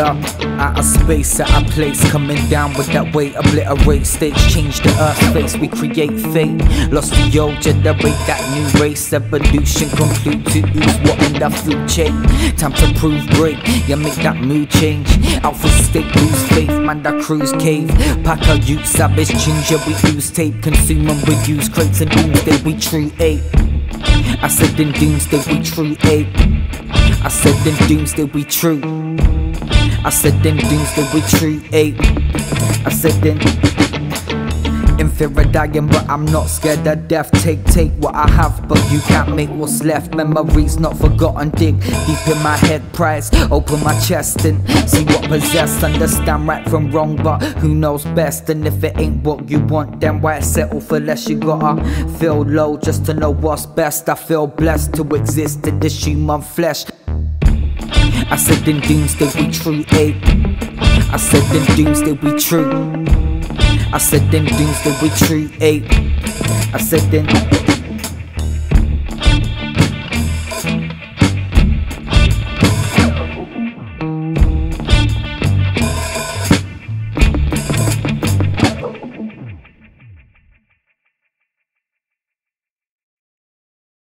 Yeah, out of space, out of place, coming down with that weight, obliterate states, change the earth's face, we create fate. Lost the old, generate that new race, evolution complete to ooze what in food chain. Time to prove great, yeah, make that mood change. For steak, lose faith, man, that cruise cave. Pack our youth, savage ginger, we use tape, consume we use crates and doomsday, we true ape. I said in doomsday, we true ape. I said in doomsday, we true. I said in that we true ape. I said them. In fear of dying, but I'm not scared of death. Take, take what I have, but you can't make what's left. Memories not forgotten. Dig deep in my head, prize. Open my chest and see what possessed. Understand right from wrong, but who knows best? And if it ain't what you want, then why settle for less? You gotta feel low just to know what's best. I feel blessed to exist in this human flesh. I said them in doomsday we true. I said in doomsday we true. Eh? I said in doomsday we true. I said in